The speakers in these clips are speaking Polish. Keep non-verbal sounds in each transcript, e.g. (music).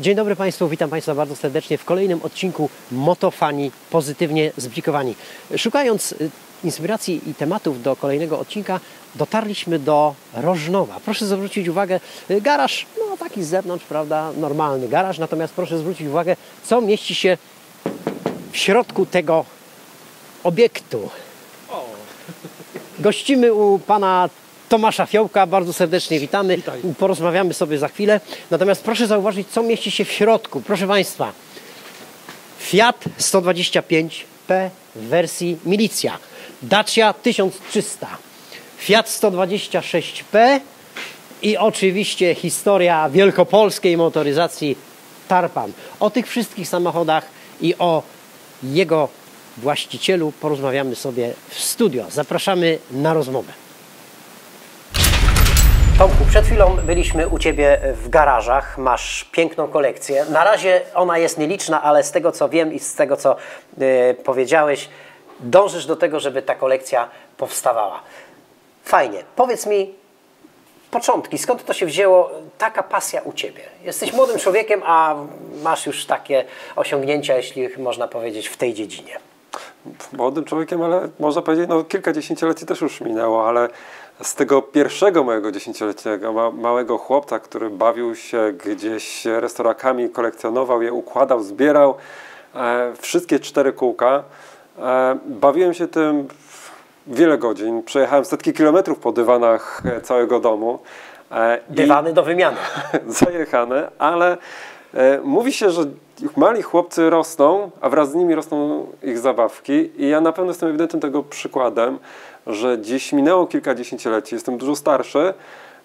Dzień dobry Państwu, witam Państwa bardzo serdecznie w kolejnym odcinku Motofani Pozytywnie Zblikowani. Szukając e, inspiracji i tematów do kolejnego odcinka, dotarliśmy do Rożnowa. Proszę zwrócić uwagę, e, garaż, no taki z zewnątrz, prawda, normalny garaż, natomiast proszę zwrócić uwagę, co mieści się w środku tego obiektu. Gościmy u pana Tomasza Fiołka, bardzo serdecznie witamy. Witaj. Porozmawiamy sobie za chwilę. Natomiast proszę zauważyć, co mieści się w środku. Proszę Państwa, Fiat 125P w wersji Milicja, Dacia 1300, Fiat 126P i oczywiście historia wielkopolskiej motoryzacji Tarpan. O tych wszystkich samochodach i o jego właścicielu porozmawiamy sobie w studio. Zapraszamy na rozmowę. Tomku, przed chwilą byliśmy u Ciebie w garażach. Masz piękną kolekcję. Na razie ona jest nieliczna, ale z tego co wiem i z tego co e, powiedziałeś, dążysz do tego, żeby ta kolekcja powstawała. Fajnie. Powiedz mi początki, skąd to się wzięło, taka pasja u Ciebie? Jesteś młodym człowiekiem, a masz już takie osiągnięcia, jeśli można powiedzieć, w tej dziedzinie. młodym człowiekiem, ale można powiedzieć, no kilka dziesięcioleci też już minęło, ale z tego pierwszego mojego dziesięcioletniego ma, małego chłopca, który bawił się gdzieś restaurakami, kolekcjonował je, układał, zbierał e, wszystkie cztery kółka. E, bawiłem się tym wiele godzin. Przejechałem setki kilometrów po dywanach e, całego domu. E, Dywany do wymiany. (laughs) zajechane, ale e, mówi się, że mali chłopcy rosną, a wraz z nimi rosną ich zabawki i ja na pewno jestem ewidentnym tego przykładem, że dziś minęło kilka dziesięcioleci, jestem dużo starszy,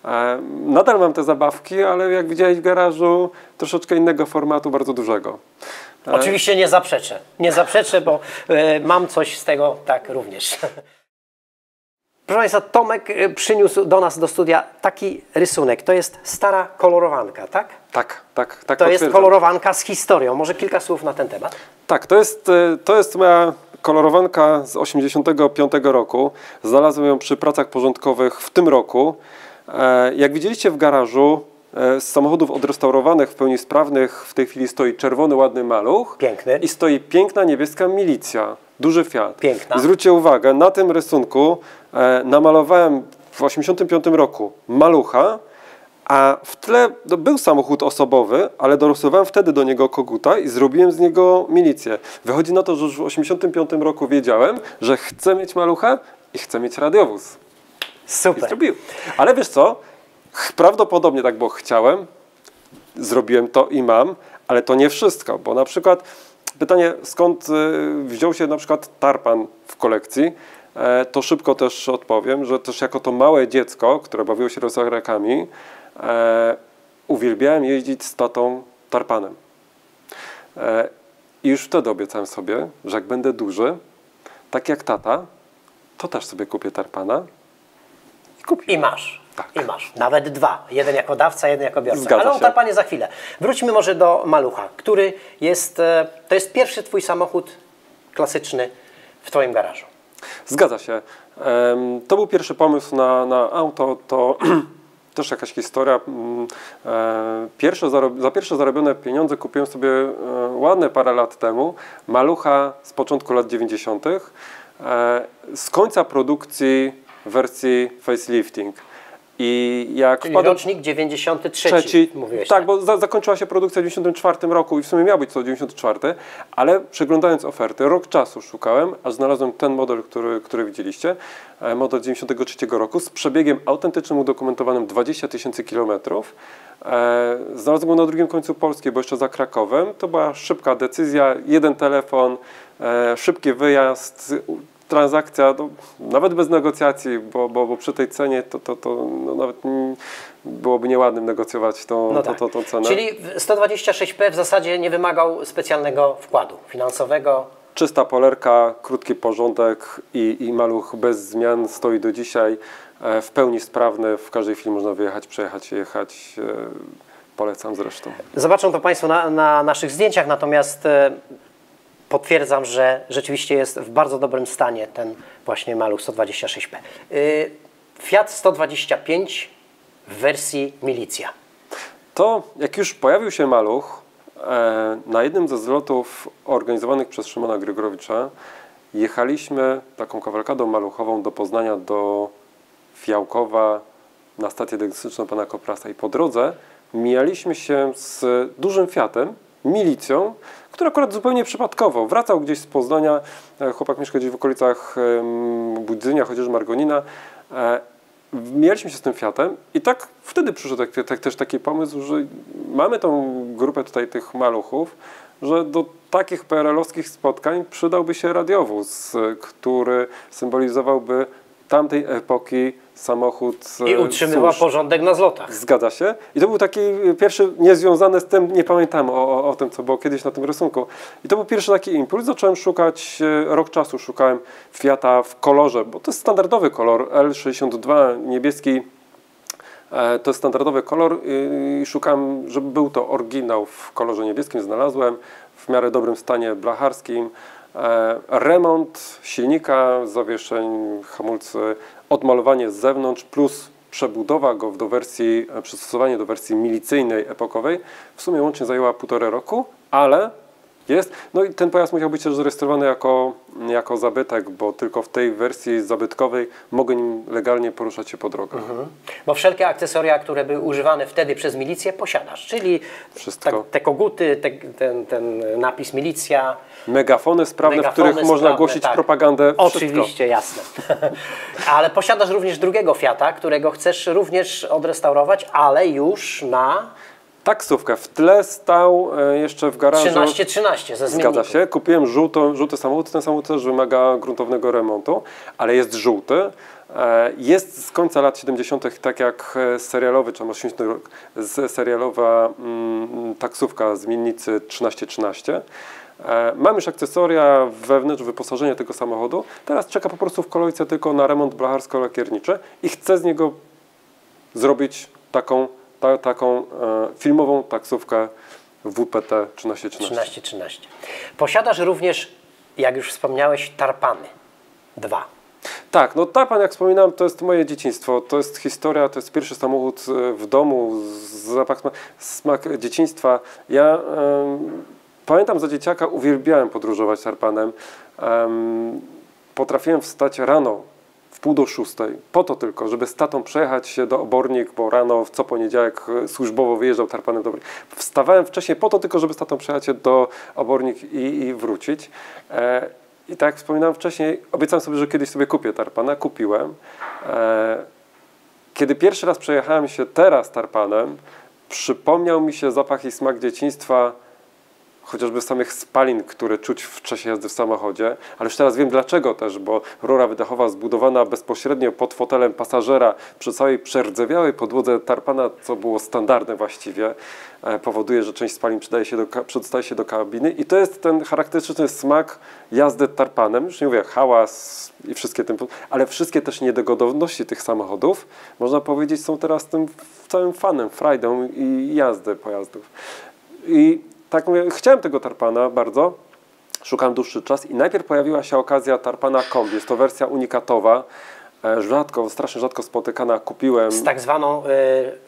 e, nadal mam te zabawki, ale jak widziałeś w garażu, troszeczkę innego formatu, bardzo dużego. E, Oczywiście nie zaprzeczę. Nie zaprzeczę, bo e, mam coś z tego tak również. (laughs) Proszę Państwa, Tomek przyniósł do nas do studia taki rysunek. To jest stara kolorowanka, tak? Tak, tak, tak To jest kolorowanka z historią. Może kilka słów na ten temat? Tak, to jest, to jest moja kolorowanka z 85 roku. Znalazłem ją przy pracach porządkowych w tym roku. E, Jak widzieliście w garażu, e, z samochodów odrestaurowanych, w pełni sprawnych, w tej chwili stoi czerwony, ładny maluch. Piękny. I stoi piękna niebieska milicja. Duży Fiat. Piękna. I zwróćcie uwagę, na tym rysunku e, namalowałem w 85 roku malucha, a w tle no, był samochód osobowy, ale dorysowałem wtedy do niego koguta i zrobiłem z niego milicję. Wychodzi na to, że już w 85 roku wiedziałem, że chcę mieć malucha i chcę mieć radiowóz. I Super. zrobiłem. Ale wiesz co? Prawdopodobnie tak, bo chciałem, zrobiłem to i mam, ale to nie wszystko, bo na przykład pytanie, skąd y, wziął się na przykład tarpan w kolekcji, e, to szybko też odpowiem, że też jako to małe dziecko, które bawiło się rozagrakami, e, uwielbiałem jeździć z tatą tarpanem. E, I już wtedy obiecałem sobie, że jak będę duży, tak jak tata, to też sobie kupię tarpana i kupię. I masz. Tak. I masz. Nawet dwa. Jeden jako dawca, jeden jako biorca. Zgadza Ale o tarpanie za chwilę. Wróćmy może do malucha, który jest, e, to jest pierwszy twój samochód klasyczny w twoim garażu. Zgadza się. To był pierwszy pomysł na, na auto. To (clears throat) też jakaś historia. Mm, e, Pierwsze za pierwsze zarobione pieniądze kupiłem sobie e, ładne parę lat temu malucha z początku lat 90. e, z końca produkcji wersji facelifting. I jak Czyli rocznik 93. trzeci. Mówiłeś, tak, bo za, zakończyła się produkcja w 94 roku i w sumie miał być to 94, ale przeglądając oferty, rok czasu szukałem, aż znalazłem ten model, który, który widzieliście, e, model 93 roku z przebiegiem autentycznym, udokumentowanym 20 tysięcy kilometrów. E, Znalazłem go na drugim końcu Polski, bo jeszcze za Krakowem. To była szybka decyzja, jeden telefon, e, szybki wyjazd, transakcja, no, nawet bez negocjacji, bo, bo, bo przy tej cenie to, to, to no, nawet byłoby nieładnym negocjować tą, No tak. tą, tą cenę. Czyli 126P w zasadzie nie wymagał specjalnego wkładu finansowego. Czysta polerka, krótki porządek i, i maluch bez zmian stoi do dzisiaj. e, w pełni sprawny, w każdej chwili można wyjechać, przejechać, jechać. e, Polecam zresztą. Zobaczą to Państwo na, na naszych zdjęciach, natomiast e, potwierdzam, że rzeczywiście jest w bardzo dobrym stanie ten właśnie Maluch 126P. Y, Fiat 125 w wersji Milicja. To jak już pojawił się maluch, e, na jednym ze zlotów organizowanych przez Szymona Grygorowicza jechaliśmy taką kawalkadą maluchową do Poznania, do Fiałkowa na stację diagnostyczną pana Koprasa i po drodze mijaliśmy się z dużym Fiatem, milicją, który akurat zupełnie przypadkowo wracał gdzieś z Poznania, e, chłopak mieszka gdzieś w okolicach Budzynia, chociaż Margonina, e, Mijaliśmy się z tym Fiatem i tak wtedy przyszedł tak, tak, też taki pomysł, że mamy tą grupę tutaj tych maluchów, że do takich PRL-owskich spotkań przydałby się radiowóz, który symbolizowałby tamtej epoki samochód e, I utrzymyła służb. porządek na zlotach. Zgadza się. I to był taki pierwszy, niezwiązany z tym, nie pamiętam o, o, tym, co było kiedyś na tym rysunku. I to był pierwszy taki impuls. Zacząłem szukać, e, rok czasu szukałem Fiata w kolorze, bo to jest standardowy kolor L62, niebieski. E, To jest standardowy kolor i szukałem, żeby był to oryginał w kolorze niebieskim. Znalazłem w miarę dobrym stanie blacharskim. E, Remont silnika, zawieszeń, hamulcy, odmalowanie z zewnątrz plus przebudowa go do wersji, e, przystosowanie do wersji milicyjnej, epokowej. W sumie łącznie zajęła półtorej roku, ale jest. No i ten pojazd musiał być też zarejestrowany jako, jako zabytek, bo tylko w tej wersji zabytkowej mogę nim legalnie poruszać się po drogach. Bo wszelkie akcesoria, które były używane wtedy przez milicję, posiadasz. Czyli Wszystko. tak, te koguty, te, ten, ten napis milicja. Megafony sprawne, megafony w których można sprawne, głosić tak. propagandę. Wszystko. Oczywiście, jasne. (laughs) ale posiadasz również drugiego Fiata, którego chcesz również odrestaurować, ale już na Taksówkę. W tle stał e, jeszcze w garażu. 1313 ze zmiennikiem. Zgadza się. Kupiłem żółto, żółty samochód. Ten samochód też wymaga gruntownego remontu, ale jest żółty. E, Jest z końca lat 70., tak jak e, serialowy, czy może 80 rok, z- serialowa mm, taksówka z Mielnicy 1313. E, Mam już akcesoria wewnętrz, wyposażenie tego samochodu. Teraz czeka po prostu w kolejce tylko na remont blacharsko-lakierniczy i chcę z niego zrobić taką, ta, taką e, filmową taksówkę WPT 1313. 1313. Posiadasz również, jak już wspomniałeś, tarpany. Dwa. Tak, no Tarpan, jak wspominałem, to jest moje dzieciństwo. To jest historia, to jest pierwszy samochód e, w domu, z- zapach, smak, dzieciństwa. Ja em, pamiętam za dzieciaka, uwielbiałem podróżować Tarpanem. Em, potrafiłem wstać rano, pół do szóstej, po to tylko, żeby z tatą przejechać się do Obornik, bo rano w co poniedziałek e, służbowo wyjeżdżał Tarpanem do. Wstawałem wcześniej po to tylko, żeby z tatą przejechać się do Obornik i, i wrócić. E, I tak jak wspominałem wcześniej, obiecałem sobie, że kiedyś sobie kupię Tarpana. Kupiłem. E, kiedy pierwszy raz przejechałem się teraz Tarpanem, przypomniał mi się zapach i smak dzieciństwa, chociażby samych spalin, które czuć w czasie jazdy w samochodzie, ale już teraz wiem dlaczego też, bo rura wydechowa zbudowana bezpośrednio pod fotelem pasażera przy całej przerdzewiałej podłodze tarpana, co było standardne właściwie, e, powoduje, że część spalin przydaje się do, przedostaje się do kabiny i to jest ten charakterystyczny smak jazdy tarpanem, już nie mówię hałas i wszystkie tym, ale wszystkie też niedogodności tych samochodów, można powiedzieć, są teraz tym całym fanem, frajdą i jazdy pojazdów. I tak mówię, chciałem tego tarpana bardzo, szukałem dłuższy czas i najpierw pojawiła się okazja tarpana kombi. Jest to wersja unikatowa, e, rzadko, strasznie rzadko spotykana. Kupiłem Z tak zwaną y,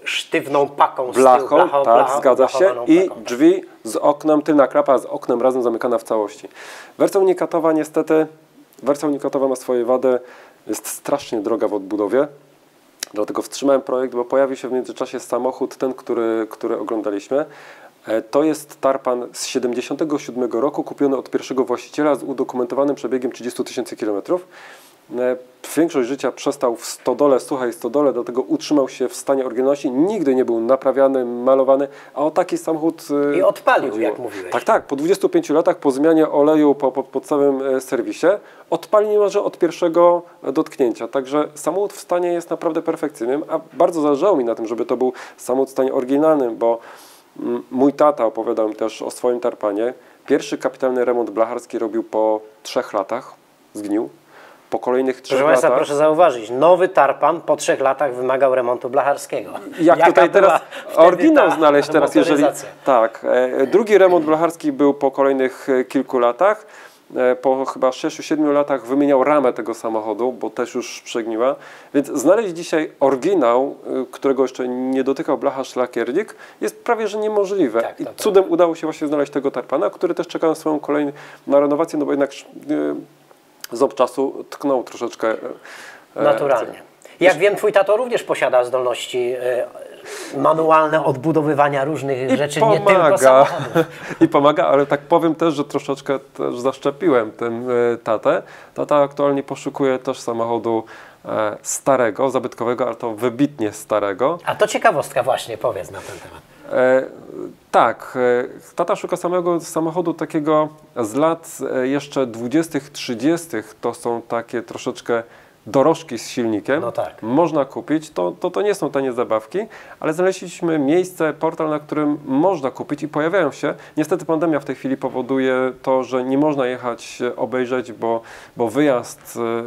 sztywną paką. blachą, blacho- tak, blacho- zgadza się, i paką. drzwi z oknem, tylna klapa z oknem razem zamykana w całości. Wersja unikatowa niestety, wersja unikatowa ma swoje wady, jest strasznie droga w odbudowie. Dlatego wstrzymałem projekt, bo pojawił się w międzyczasie samochód, ten, który, który oglądaliśmy. E, To jest Tarpan z 77 roku, kupiony od pierwszego właściciela z udokumentowanym przebiegiem 30 tysięcy kilometrów. E, Większość życia przestał w stodole, suchej stodole, dlatego utrzymał się w stanie oryginalności. Nigdy nie był naprawiany, malowany, a o taki samochód... e, I odpalił, chodziło. jak mówiłeś. Tak, tak. Po 25 latach, po zmianie oleju, po, po, po całym serwisie, odpali niemalże od pierwszego dotknięcia. Także samochód w stanie jest naprawdę perfekcyjnym, a bardzo zależało mi na tym, żeby to był samochód w stanie oryginalnym, bo mój tata opowiadał mi też o swoim tarpanie. Pierwszy kapitalny remont blacharski robił po trzech latach, zgnił. po kolejnych trzech Proszę Państwa, latach... proszę zauważyć, nowy tarpan po trzech latach wymagał remontu blacharskiego. (laughs) Jak Jaka tutaj teraz oryginał znaleźć teraz, jeżeli... Tak. e, Drugi remont blacharski był po kolejnych e, kilku latach. E, Po chyba 6-7 latach wymieniał ramę tego samochodu, bo też już przegniła. Więc znaleźć dzisiaj oryginał, e, którego jeszcze nie dotykał blacharz lakiernik, jest prawie że niemożliwe. Tak, I prawda. cudem udało się właśnie znaleźć tego tarpana, który też czeka na swoją kolejną na renowację, no bo jednak e, ząb czasu tknął troszeczkę. Naturalnie. Jak wiem, twój tato również posiada zdolności manualne odbudowywania różnych I rzeczy, nie tylko pomaga. samochodów. (laughs) I pomaga, ale tak powiem też, że troszeczkę też zaszczepiłem tym e, tatę. Tata aktualnie poszukuje też samochodu e, starego, zabytkowego, ale to wybitnie starego. A to ciekawostka właśnie, powiedz na ten temat. E, tak, e, tata szuka samego samochodu takiego z lat jeszcze 20., 30. To są takie troszeczkę dorożki z silnikiem. No tak. Można kupić, to, to, to nie są tanie zabawki, ale znaleźliśmy miejsce, portal, na którym można kupić i pojawiają się. Niestety pandemia w tej chwili powoduje to, że nie można jechać e, obejrzeć, bo, bo wyjazd e,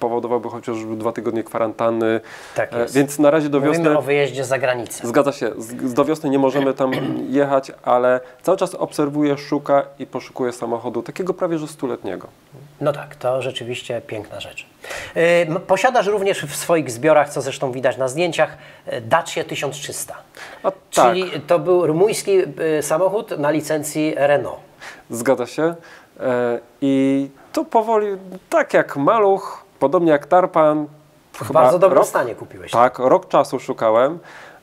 powodowałby chociażby dwa tygodnie kwarantanny. Tak E, jest. Więc na razie do wiosny... Mówimy o wyjeździe za granicę. Zgadza się. Z, z- do wiosny nie możemy tam (clears throat) jechać, ale cały czas obserwuję, szuka i poszukuje samochodu takiego prawie że stuletniego. No tak, to rzeczywiście piękna rzecz. Posiadasz również w swoich zbiorach, co zresztą widać na zdjęciach, e, Dacia 1300. A tak, Czyli to był rumuński e, samochód na licencji Renault. zgadza się. E, I to powoli, tak jak maluch, podobnie jak tarpan. W bardzo dobrym stanie kupiłeś. Tak, rok czasu szukałem.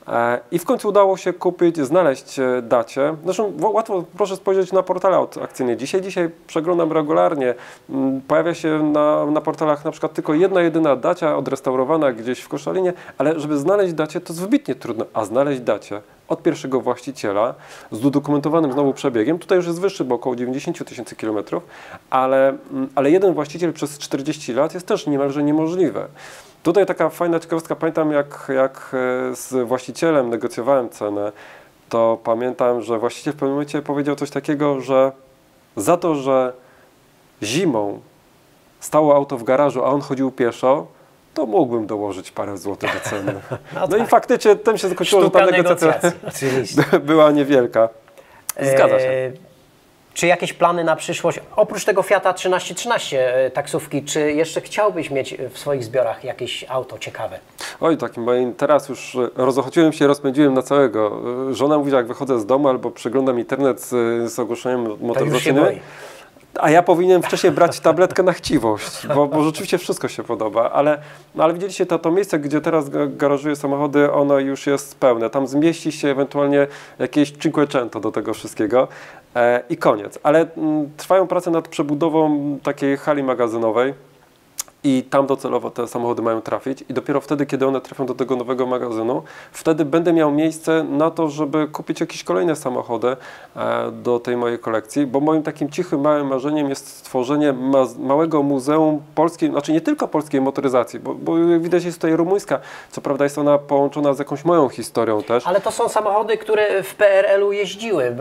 E, I w końcu udało się kupić, znaleźć e, dacie. Zresztą łatwo, proszę spojrzeć na portale akcyjne. Dzisiaj, dzisiaj przeglądam regularnie. Mm, Pojawia się na, na portalach na przykład tylko jedna, jedyna dacia odrestaurowana gdzieś w Koszalinie, ale żeby znaleźć dacie, to jest wybitnie trudno. A znaleźć dacie od pierwszego właściciela z udokumentowanym znowu przebiegiem, tutaj już jest wyższy, bo około 90 tysięcy kilometrów, ale, mm, ale jeden właściciel przez 40 lat jest też niemalże niemożliwe. Tutaj taka fajna ciekawostka, pamiętam jak, jak e, z właścicielem negocjowałem cenę, to pamiętam, że właściciel w pewnym momencie powiedział coś takiego, że za to, że zimą stało auto w garażu, a on chodził pieszo, to mógłbym dołożyć parę złotych do ceny. (laughs) No, i faktycznie tym się zakończyło, że ta Sztuka negocjacja (laughs) była niewielka. Zgadza się. E, Czy jakieś plany na przyszłość, oprócz tego Fiata 1313 e, taksówki, czy jeszcze chciałbyś mieć w swoich zbiorach jakieś auto ciekawe? Oj, takim moim, teraz już e, rozochociłem się, rozpędziłem na całego. E, Żona mówi, że jak wychodzę z domu albo przeglądam internet z, ogłoszeniem motoryzacyjnym. A ja powinienem wcześniej brać tabletkę na chciwość, bo, bo rzeczywiście wszystko się podoba, ale, no, ale widzieliście to, to miejsce, gdzie teraz ga- garażuję samochody, ono już jest pełne. Tam zmieści się ewentualnie jakieś cinquecento do tego wszystkiego e, i koniec. Ale mm, trwają prace nad przebudową takiej hali magazynowej. I tam docelowo te samochody mają trafić i dopiero wtedy, kiedy one trafią do tego nowego magazynu, wtedy będę miał miejsce na to, żeby kupić jakieś kolejne samochody e, do tej mojej kolekcji, bo moim takim cichym, małym marzeniem jest stworzenie ma małego muzeum polskiej, znaczy nie tylko polskiej motoryzacji, bo, bo jak widać jest tutaj rumuńska, co prawda jest ona połączona z jakąś moją historią też. Ale to są samochody, które w PRL-u jeździły,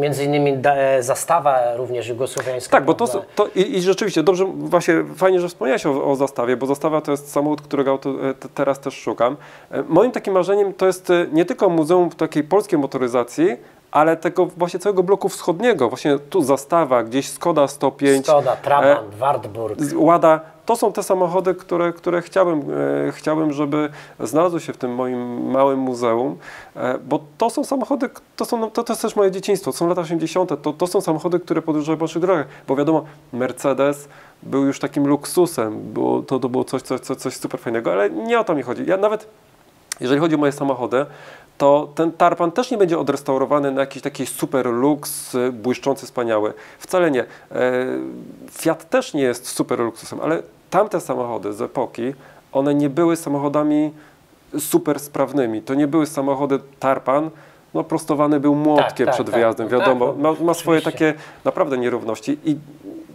między innymi e, zastawa również jugosłowiańska. Tak, bo to, to i, i rzeczywiście dobrze, właśnie fajnie, że wspomniałeś o, o zastawie, bo zastawa to jest samochód, którego e, te- teraz też szukam. E, Moim takim marzeniem to jest e, nie tylko muzeum takiej polskiej motoryzacji, ale tego właśnie całego bloku wschodniego. Właśnie tu zastawa, gdzieś Skoda 105, Skoda, e, Trabant, Wartburg. z- Łada. To są te samochody, które, które chciałbym, e, chciałbym, żeby znalazły się w tym moim małym muzeum, e, bo to są samochody, to, są, to, to jest też moje dzieciństwo, to są lata 80., to, to są samochody, które podróżują po naszych drogach, bo wiadomo, Mercedes był już takim luksusem, było, to, to było coś, coś, coś, coś super fajnego, ale nie o to mi chodzi. Ja nawet, jeżeli chodzi o moje samochody, to ten tarpan też nie będzie odrestaurowany na jakiś taki super luks, błyszczący, wspaniały. Wcale nie. E, Fiat też nie jest super luksusem, ale tamte samochody z epoki, one nie były samochodami super sprawnymi. To nie były samochody tarpan, no prostowany był młotkiem tak, przed tak. wyjazdem, No wiadomo. tak, ma, ma swoje takie naprawdę nierówności i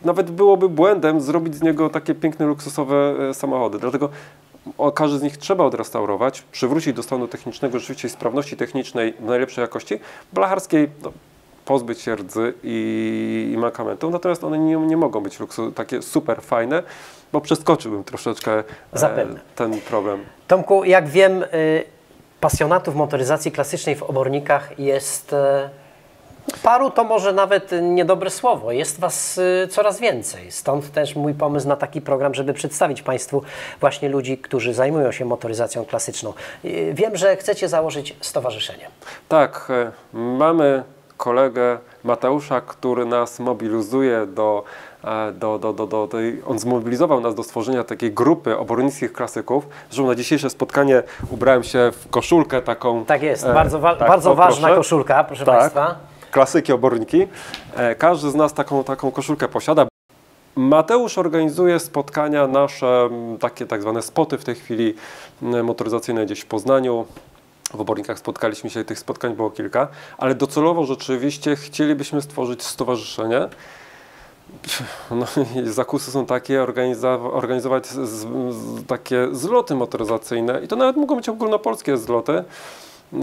nawet byłoby błędem zrobić z niego takie piękne, luksusowe e, samochody. Dlatego o, każdy z nich trzeba odrestaurować, przywrócić do stanu technicznego, rzeczywiście sprawności technicznej w najlepszej jakości. Blacharskiej, no, pozbyć się rdzy i, i natomiast one nie, nie mogą być luksu, takie super fajne, bo przeskoczyłbym troszeczkę e, ten problem. Tomku, jak wiem, y, pasjonatów motoryzacji klasycznej w obornikach jest y, paru, to może nawet niedobre słowo. Jest Was y, coraz więcej. Stąd też mój pomysł na taki program, żeby przedstawić Państwu właśnie ludzi, którzy zajmują się motoryzacją klasyczną. Y, Wiem, że chcecie założyć stowarzyszenie. Tak, e, mamy kolegę Mateusza, który nas mobilizuje do, e, do, do, do, do tej, on zmobilizował nas do stworzenia takiej grupy obornickich klasyków. Zresztą na dzisiejsze spotkanie ubrałem się w koszulkę taką. Tak jest, e, bardzo, wa- tak, bardzo ważna proszę. koszulka, proszę Tak, Państwa. Klasyki oborniki. E, Każdy z nas taką, taką koszulkę posiada. Mateusz organizuje spotkania nasze, takie tak zwane spoty w tej chwili motoryzacyjne gdzieś w Poznaniu. W obornikach spotkaliśmy się, tych spotkań było kilka, ale docelowo rzeczywiście chcielibyśmy stworzyć stowarzyszenie. No, zakusy są takie, organizować z, z, takie zloty motoryzacyjne i to nawet mogą być ogólnopolskie zloty.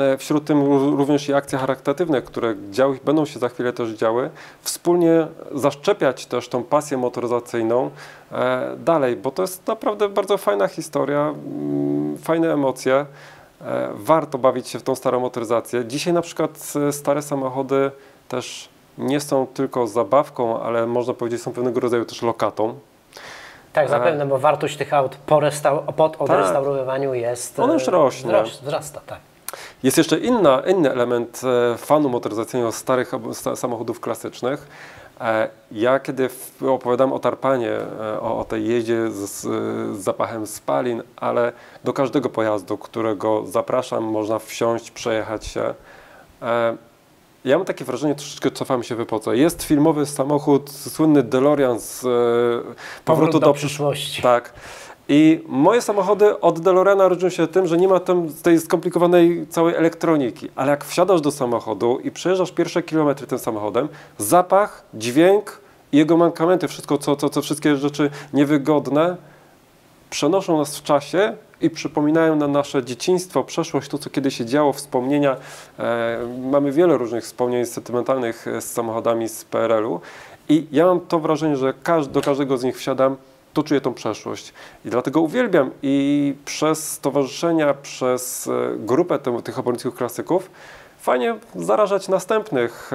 E, Wśród tym ró- również i akcje charytatywne, które działy, będą się za chwilę też działy. Wspólnie zaszczepiać też tą pasję motoryzacyjną e, dalej, bo to jest naprawdę bardzo fajna historia, mm, fajne emocje. E, Warto bawić się w tą starą motoryzację. Dzisiaj na przykład stare samochody też nie są tylko zabawką, ale można powiedzieć są pewnego rodzaju też lokatą. Tak, zapewne, bo wartość tych aut po, restau- po odrestaurowywaniu jest... Ona już rośnie. Wzrasta, tak. Jest jeszcze inna, inny element e, fanu motoryzacyjnego starych samochodów klasycznych. E, Ja kiedy opowiadam o tarpanie, e, o, o tej jeździe z, z, zapachem spalin, ale do każdego pojazdu, którego zapraszam, można wsiąść, przejechać się. Ja mam takie wrażenie, troszeczkę cofamy się w epoce. Jest filmowy samochód, słynny DeLorean z powrotu do do, przyszłości. Tak. I moje samochody od DeLoreana różnią się tym, że nie ma tam tej skomplikowanej całej elektroniki. Ale jak wsiadasz do samochodu i przejeżdżasz pierwsze kilometry tym samochodem, zapach, dźwięk i jego mankamenty, wszystko, co, co, co wszystkie rzeczy niewygodne, przenoszą nas w czasie i przypominają nam nasze dzieciństwo, przeszłość, to co kiedyś się działo, wspomnienia. E, mamy wiele różnych wspomnień sentymentalnych e, z samochodami z PRL-u i ja mam to wrażenie, że do każdego z nich wsiadam, to czuję tą przeszłość. I dlatego uwielbiam i przez stowarzyszenia, przez e, grupę tych oborniczych klasyków fajnie zarażać następnych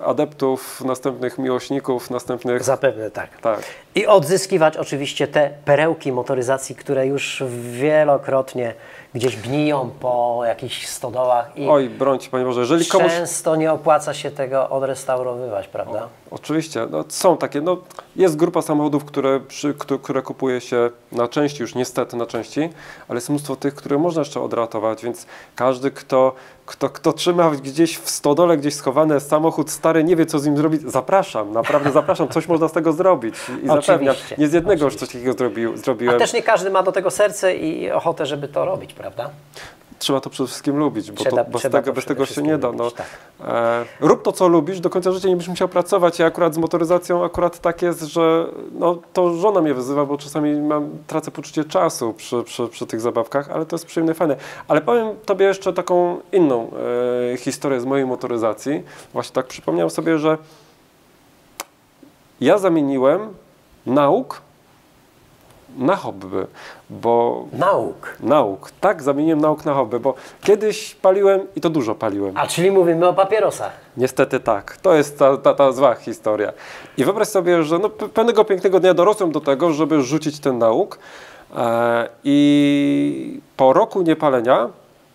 e, adeptów, następnych miłośników, następnych... Zapewne tak. Tak. I odzyskiwać oczywiście te perełki motoryzacji, które już wielokrotnie gdzieś gniją po jakichś stodołach i Oj, brońcie Panie Boże, jeżeli komuś... często nie opłaca się tego odrestaurowywać, prawda? Oczywiście, no, są takie, no, jest grupa samochodów, które, przy, które kupuje się na części, już niestety na części, ale jest mnóstwo tych, które można jeszcze odratować, więc każdy, kto, kto, kto trzyma gdzieś w stodole, gdzieś schowany samochód stary, nie wie co z nim zrobić, zapraszam, naprawdę zapraszam, coś można z tego zrobić i zapewniam, nie z jednego już coś takiego zrobił, A zrobiłem. też nie każdy ma do tego serce i ochotę, żeby to robić, prawda? Trzeba to przede wszystkim lubić, bo, Trzeba- to, bo z trzeba tego, bez tego się nie da. No. lubić, tak. E, rób to, co lubisz, do końca życia nie będziesz musiał pracować. Ja akurat z motoryzacją akurat tak jest, że no, to żona mnie wyzywa, bo czasami mam, tracę poczucie czasu przy, przy, przy tych zabawkach, ale to jest przyjemne fajne. Ale powiem Tobie jeszcze taką inną e, historię z mojej motoryzacji. Właśnie tak przypomniałem sobie, że ja zamieniłem nauk na hobby, bo Nauk. nauk. Tak, zamieniłem nauk na hobby, bo kiedyś paliłem i to dużo paliłem. A czyli mówimy o papierosach. Niestety tak. To jest ta, ta, ta zła historia. I wyobraź sobie, że no, pe- pewnego pięknego dnia dorosłem do tego, żeby rzucić ten nauk e, i po roku niepalenia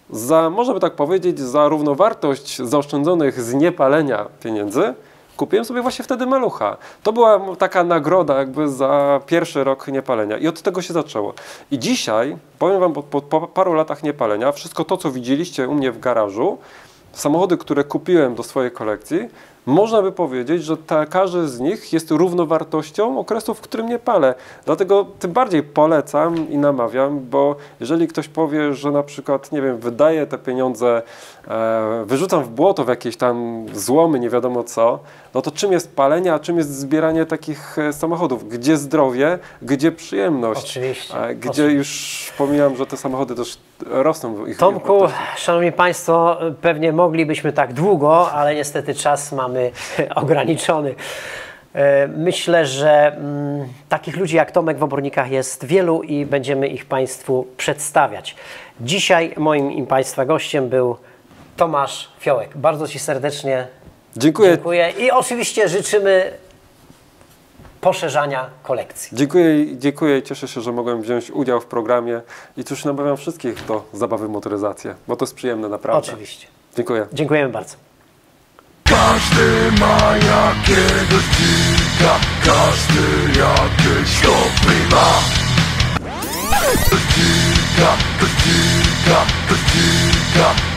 za, można by tak powiedzieć, za równowartość zaoszczędzonych z niepalenia pieniędzy kupiłem sobie właśnie wtedy malucha. To była taka nagroda jakby za pierwszy rok niepalenia i od tego się zaczęło. I dzisiaj, powiem Wam, po, po, po paru latach niepalenia, wszystko to, co widzieliście u mnie w garażu, samochody, które kupiłem do swojej kolekcji, można by powiedzieć, że ta, każdy z nich jest równowartością okresu, w którym nie palę. Dlatego tym bardziej polecam i namawiam, bo jeżeli ktoś powie, że na przykład, nie wiem, wydaje te pieniądze, e, wyrzucam w błoto w jakieś tam złomy, nie wiadomo co, no to czym jest palenie, a czym jest zbieranie takich e, samochodów? Gdzie zdrowie, gdzie przyjemność? Oczywiście, A Gdzie oczywiście. już pomijam, że te samochody też rosną w ich Tomku, szanowni państwo, pewnie moglibyśmy tak długo, ale niestety czas mamy (laughs) ograniczony. E, Myślę, że mm, takich ludzi jak Tomek w Obornikach jest wielu i będziemy ich Państwu przedstawiać. Dzisiaj moim i Państwa gościem był Tomasz Fiołek. Bardzo Ci serdecznie Dziękuję. dziękuję i oczywiście życzymy poszerzania kolekcji. Dziękuję, i- dziękuję cieszę się, że mogłem wziąć udział w programie i cóż namawiam wszystkich do zabawy w motoryzację, bo to jest przyjemne naprawdę. Oczywiście. Dziękuję. Dziękujemy bardzo. Każdy ma jakiegoś dzika Każdy jakieś hobby ma dzika, dzika, ktoś dzika